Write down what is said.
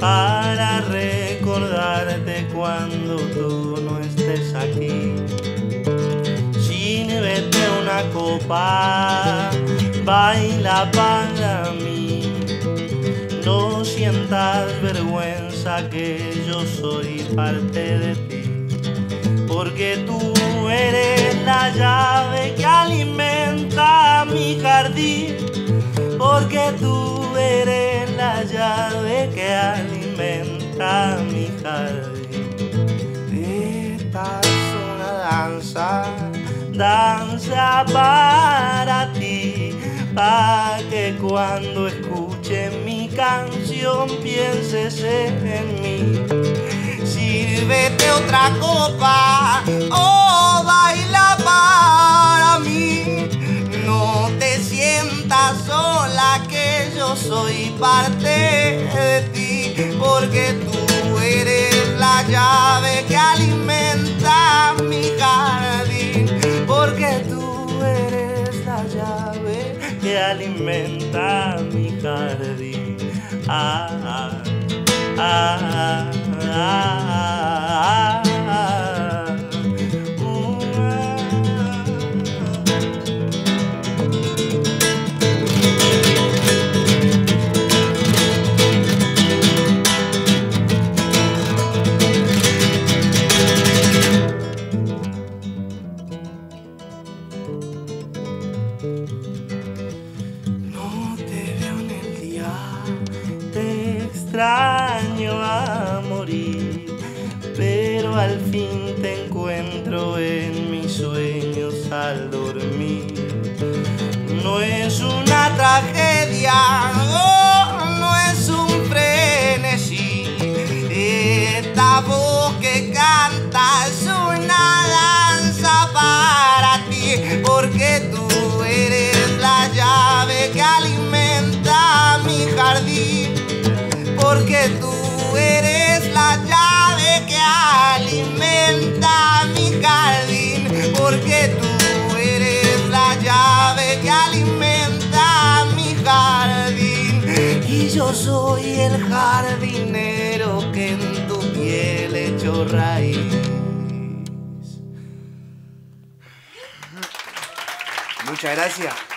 para recordarte cuando tú no estés aquí. Sírvete una copa, baila para mí. No sientas vergüenza que yo soy parte de ti, porque tú eres la llave que alimenta mi jardín, porque tú mi jardín. Esta es una danza, danza para ti, para que cuando escuches mi canción pienses en mí. Sírvete otra copa, oh baila para mí. No te sientas sola que yo soy parte de ti, alimenta mi jardín. Ah, ah, ah, ah, ah, extraño a morir, pero al fin te encuentro en mis sueños al dormir. Porque tú eres la llave que alimenta mi jardín, porque tú eres la llave que alimenta mi jardín, y yo soy el jardinero que en tu piel echó raíz. Muchas gracias.